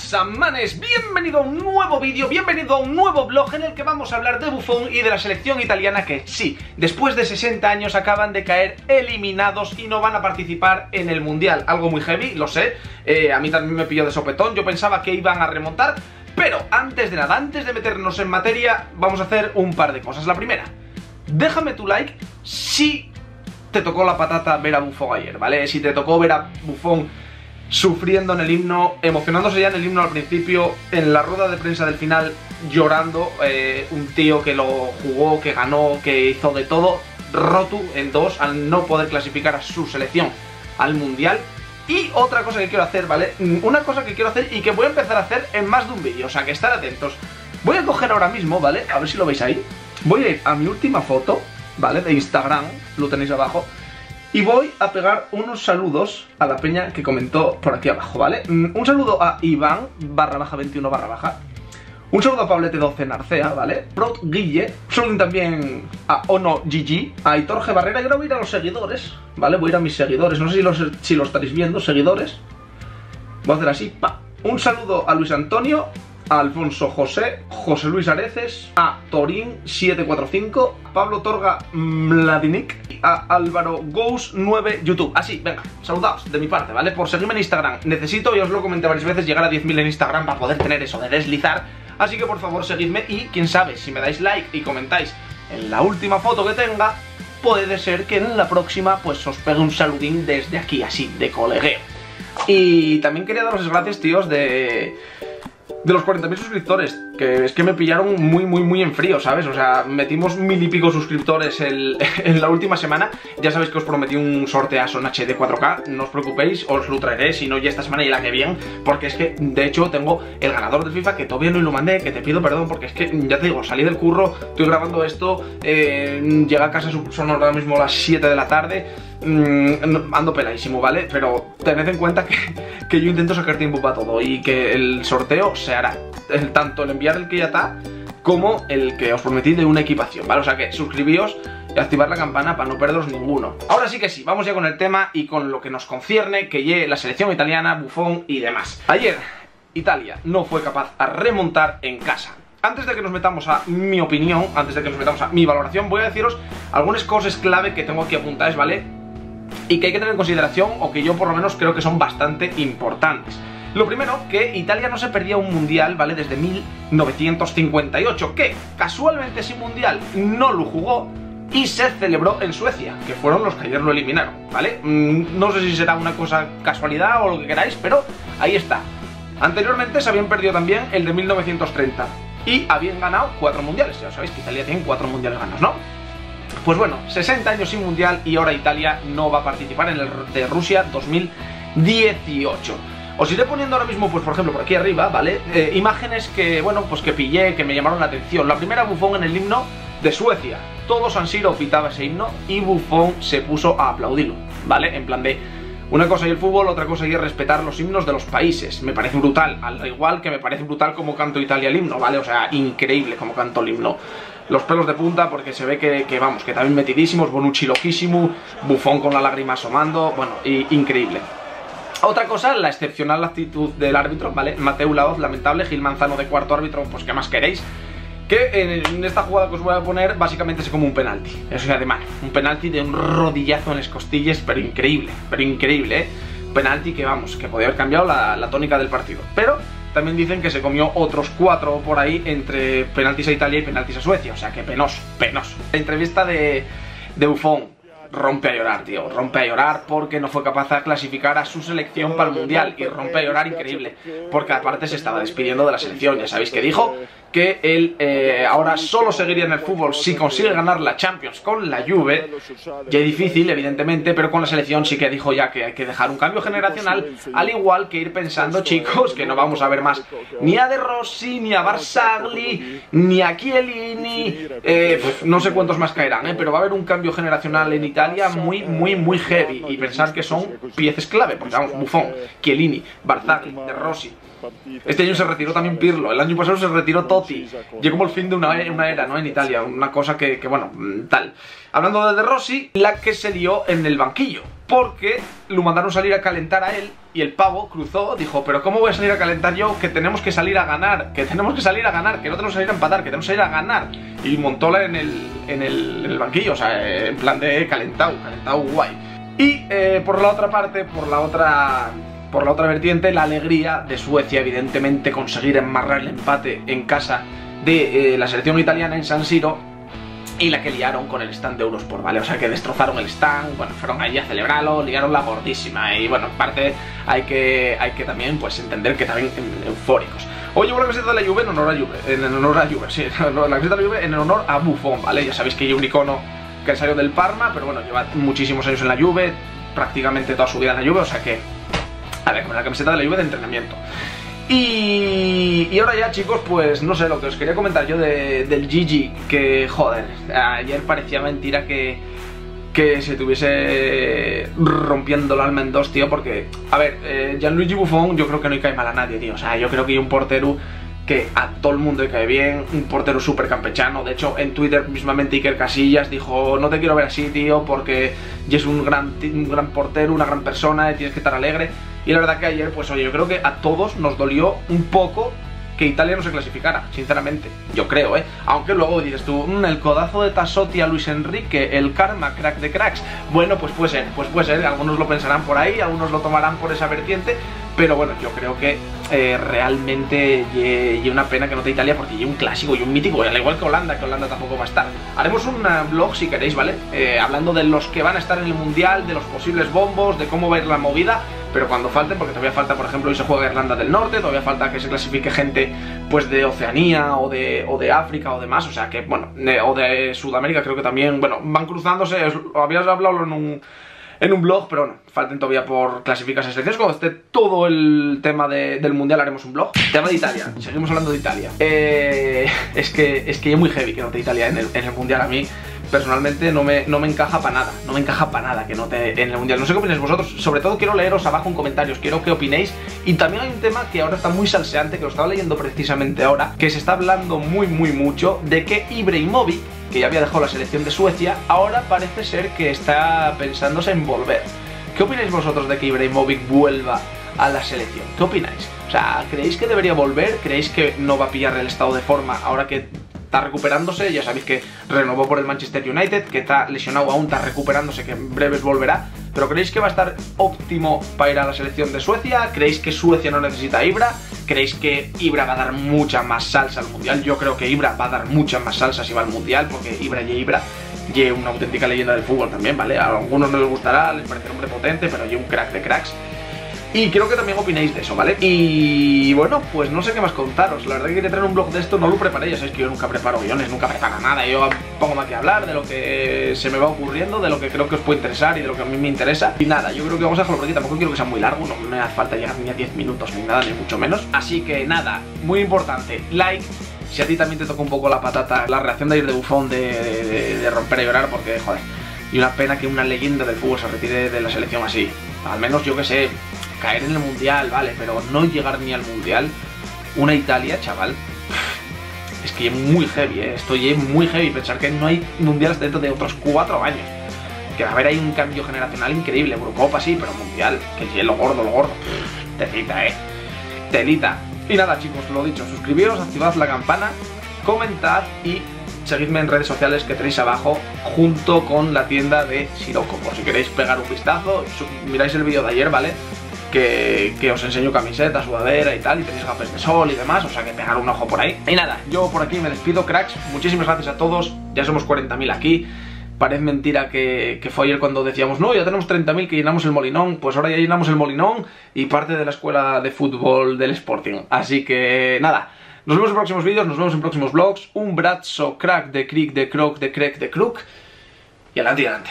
buenas, amanes, bienvenido a un nuevo vídeo, bienvenido a un nuevo vlog en el que vamos a hablar de Buffon y de la selección italiana que sí, después de 60 años acaban de caer eliminados y no van a participar en el Mundial. Algo muy heavy, lo sé, eh, a mí también me pilló de sopetón, yo pensaba que iban a remontar, pero antes de nada, antes de meternos en materia, vamos a hacer un par de cosas. La primera, déjame tu like si te tocó la patata ver a Buffon ayer, ¿vale? Si te tocó ver a Buffon sufriendo en el himno, emocionándose ya en el himno al principio, en la rueda de prensa del final llorando, eh, un tío que lo jugó, que ganó, que hizo de todo, roto en dos al no poder clasificar a su selección al Mundial. Y otra cosa que quiero hacer, ¿vale? Una cosa que quiero hacer y que voy a empezar a hacer en más de un vídeo, o sea que estar atentos. Voy a coger ahora mismo, ¿vale? A ver si lo veis ahí. Voy a ir a mi última foto, ¿vale? De Instagram, lo tenéis abajo. Y voy a pegar unos saludos a la peña que comentó por aquí abajo, ¿vale? Mm, un saludo a Iván, barra baja 21 barra baja. Un saludo a Pablete 12 Narcea, ¿vale? Prot Guille. Un saludo también a Ono GG, a Aitor G. Barrera. Y ahora voy a ir a los seguidores, ¿vale? Voy a ir a mis seguidores. No sé si, los, si lo estaréis viendo, seguidores. Voy a hacer así, pa. Un saludo a Luis Antonio, a Alfonso José, José Luis Areces, a Torín745, Pablo Torga Mladinic, a Álvaro Ghost 9 YouTube. Así, venga, saludaos de mi parte, ¿vale? Por seguirme en Instagram. Necesito, y os lo comenté varias veces, llegar a 10.000 en Instagram para poder tener eso de deslizar. Así que por favor seguidme y quién sabe, si me dais like y comentáis en la última foto que tenga, puede ser que en la próxima pues os pegue un saludín desde aquí, así, de colegueo. Y también quería daros las gracias, tíos, de de los 40.000 suscriptores, que es que me pillaron muy, muy, muy en frío, ¿sabes? O sea, metimos mil y pico suscriptores en la última semana. Ya sabéis que os prometí un sorteazo en HD 4K, no os preocupéis, os lo traeré, si no ya esta semana y la que viene, porque es que, de hecho, tengo el ganador de FIFA que todavía no lo mandé, que te pido perdón, porque es que, ya te digo, salí del curro, estoy grabando esto, eh, llega a casa, son ahora mismo las 7 de la tarde, mmm, ando peladísimo, ¿vale? Pero tened en cuenta que, que yo intento sacar tiempo para todo y que el sorteo se hará. El, tanto el enviar el que ya está como el que os prometí de una equipación, ¿vale? O sea que suscribíos y activar la campana para no perderos ninguno. Ahora sí que sí, vamos ya con el tema y con lo que nos concierne, que llegue la selección italiana, Buffon y demás. Ayer, Italia no fue capaz a remontar en casa. Antes de que nos metamos a mi opinión, antes de que nos metamos a mi valoración, voy a deciros algunas cosas clave que tengo aquí apuntadas, ¿vale? Y que hay que tener en consideración, o que yo por lo menos creo que son bastante importantes. Lo primero, que Italia no se perdía un mundial, ¿vale? Desde 1958, que casualmente ese mundial no lo jugó y se celebró en Suecia, que fueron los que ayer lo eliminaron, ¿vale? Mm, no sé si será una cosa casualidad o lo que queráis, pero ahí está. Anteriormente se habían perdido también el de 1930 y habían ganado cuatro mundiales. Ya sabéis que Italia tiene cuatro mundiales ganados, ¿no? Pues bueno, 60 años sin mundial y ahora Italia no va a participar en el de Rusia 2018. Os iré poniendo ahora mismo, pues por ejemplo, por aquí arriba, ¿vale? Eh, imágenes que, bueno, pues que pillé, que me llamaron la atención. La primera, Buffon en el himno de Suecia. Todos han sido pitaba ese himno y Buffon se puso a aplaudirlo, ¿vale? En plan de... Una cosa y el fútbol, otra cosa y es respetar los himnos de los países. Me parece brutal, al igual que me parece brutal como canto Italia el himno, ¿vale? O sea, increíble como canto el himno. Los pelos de punta porque se ve que, vamos, que también metidísimos, Bonucci loquísimo, Buffon con la lágrima asomando, bueno, y, increíble. Otra cosa, la excepcional actitud del árbitro, ¿vale? Mateo Laoz, lamentable, Gil Manzano de cuarto árbitro, pues ¿qué más queréis? Que en esta jugada que os voy a poner básicamente es como un penalti, eso ya de un penalti de un rodillazo en las costillas, pero increíble, pero increíble, ¿eh? Penalti que vamos, que podría haber cambiado la tónica del partido, pero también dicen que se comió otros cuatro por ahí entre penaltis a Italia y penaltis a Suecia, o sea que penoso, penoso. La entrevista de, de Buffon, rompe a llorar, tío. Rompe a llorar porque no fue capaz de clasificar a su selección para el Mundial. Y rompe a llorar increíble. Porque aparte se estaba despidiendo de la selección. Ya sabéis que dijo que él eh, ahora solo seguiría en el fútbol si consigue ganar la Champions con la Juve. Ya es difícil, evidentemente, pero con la selección sí que dijo ya que hay que dejar un cambio generacional. Al igual que ir pensando, chicos, que no vamos a ver más ni a De Rossi, ni a Barsagli, ni a Chiellini. Eh, no sé cuántos más caerán, eh, pero va a haber un cambio generacional en Italia muy, muy, muy heavy. Y pensar que son piezas clave, porque vamos, Buffon, Chiellini, Barzagli, De Rossi Este año se retiró también Pirlo, el año pasado se retiró Totti. Llegó como el fin de una, una era, ¿no? En Italia, una cosa que, que, bueno, tal. Hablando de De Rossi, la que se dio en el banquillo. Porque lo mandaron salir a calentar a él y el pavo cruzó, dijo, pero ¿cómo voy a salir a calentar yo? Que tenemos que salir a ganar, que tenemos que salir a ganar, que no tenemos que salir a empatar, que tenemos que salir a ganar. Y montóla en el, en el, en el banquillo, o sea, en plan de calentado, calentado guay. Y eh, por la otra parte, por la otra por la otra vertiente, la alegría de Suecia, evidentemente, conseguir enmarrar el empate en casa de eh, la selección italiana en San Siro y la que liaron con el stand de Eurosport, ¿vale? O sea, que destrozaron el stand, bueno, fueron allí a celebrarlo, liaron la gordísima y, bueno, en parte hay que, hay que también, pues, entender que también eufóricos. Hoy llevo la camiseta de la Juve en honor a Juve, en honor a Juve, sí, la camiseta de la Juve en honor a Buffon, ¿vale? Ya sabéis que hay un icono que salió del Parma, pero bueno, lleva muchísimos años en la Juve, prácticamente toda su vida en la Juve, o sea que con la camiseta de la lluvia de entrenamiento. Y, ahora ya chicos, pues no sé, lo que os quería comentar yo de, del Gigi, que joder, ayer parecía mentira que, que se tuviese rompiendo el alma en dos, tío, porque, a ver, eh, Gianluigi Buffon yo creo que no le cae mal a nadie, tío, o sea, yo creo que hay un portero que a todo el mundo le cae bien, un portero súper campechano. De hecho, en Twitter mismamente Iker Casillas dijo, no te quiero ver así, tío, porque es un gran, un gran portero, una gran persona, y tienes que estar alegre. Y la verdad que ayer, pues oye, yo creo que a todos nos dolió un poco que Italia no se clasificara, sinceramente. Yo creo, ¿eh? Aunque luego dices tú, mm, el codazo de Tassotti a Luis Enrique, el karma, crack de cracks. Bueno, pues puede ser, pues puede ser. Algunos lo pensarán por ahí, algunos lo tomarán por esa vertiente. Pero bueno, yo creo que eh, realmente y una pena que no te Italia porque hay un clásico y un mítico, al igual que Holanda, que Holanda tampoco va a estar. Haremos un blog si queréis, ¿vale? Eh, hablando de los que van a estar en el Mundial, de los posibles bombos, de cómo va a ir la movida pero cuando falten, porque todavía falta, por ejemplo, hoy se juega Irlanda del Norte, todavía falta que se clasifique gente pues de Oceanía o de, o de África o demás, o sea que, bueno, o de Sudamérica creo que también, bueno, van cruzándose, habías hablado en un, en un blog, pero bueno, falten todavía por clasificarse selecciones. Cuando esté todo el tema del mundial haremos un blog. Tema de Italia, seguimos hablando de Italia. Eh, es que es que muy heavy que no te Italia en el, en el mundial a mí personalmente no me, no me encaja para nada, no me encaja para nada que no te en el Mundial. No sé qué opináis vosotros, sobre todo quiero leeros abajo en comentarios, quiero que opinéis. Y también hay un tema que ahora está muy salseante, que lo estaba leyendo precisamente ahora, que se está hablando muy muy mucho de que Ibrahimovic, que ya había dejado la selección de Suecia, ahora parece ser que está pensándose en volver. ¿Qué opináis vosotros de que Ibrahimovic vuelva a la selección? ¿Qué opináis? O sea, ¿creéis que debería volver? ¿Creéis que no va a pillar el estado de forma ahora que está recuperándose, ya sabéis que renovó por el Manchester United, que está lesionado aún, está recuperándose, que en breves volverá. Pero ¿creéis que va a estar óptimo para ir a la selección de Suecia? ¿Creéis que Suecia no necesita Ibra? ¿Creéis que Ibra va a dar mucha más salsa al Mundial? Yo creo que Ibra va a dar mucha más salsa si va al Mundial, porque Ibra y Ibra y una auténtica leyenda del fútbol también, ¿vale? A algunos no les gustará, les parece un hombre potente, pero y un crack de cracks. Y creo que también opinéis de eso, ¿vale? Y bueno, pues no sé qué más contaros. La verdad que quería traer un blog de esto, no lo preparé, ya sabéis que yo nunca preparo guiones, nunca preparo nada. Yo pongo aquí a hablar de lo que se me va ocurriendo, de lo que creo que os puede interesar y de lo que a mí me interesa. Y nada, yo creo que vamos a dejarlo por aquí, tampoco quiero que sea muy largo, no me hace falta llegar ni a 10 minutos ni nada, ni mucho menos. Así que nada, muy importante, like. Si a ti también te toca un poco la patata, la reacción de ir de bufón, de, de romper y llorar, porque joder, y una pena que una leyenda del fútbol se retire de la selección así. Al menos yo que sé, caer en el mundial, vale, pero no llegar ni al mundial. Una Italia, chaval. Es que es muy heavy, ¿eh? Estoy muy heavy. Pensar que no hay mundiales dentro de otros cuatro años. Que a ver, hay un cambio generacional increíble. Eurocopa sí, pero mundial. Que es lo gordo, lo gordo. Telita, ¿eh? Telita. Y nada, chicos, lo dicho. Suscribiros, activad la campana, comentad y seguidme en redes sociales que tenéis abajo junto con la tienda de Siroco. Por si queréis pegar un vistazo, miráis el vídeo de ayer, ¿vale? Que, os enseño camiseta, sudadera y tal, y tenéis gafas de sol y demás, o sea que pegar un ojo por ahí. Y nada, yo por aquí me despido, cracks, muchísimas gracias a todos, ya somos 40.000 aquí, parece mentira que, fue ayer cuando decíamos, no, ya tenemos 30.000 que llenamos el Molinón, pues ahora ya llenamos el Molinón y parte de la escuela de fútbol del Sporting. Así que nada, nos vemos en próximos vídeos, nos vemos en próximos vlogs, un brazo crack de crick, de croc, de crack, de crook, y adelante y adelante.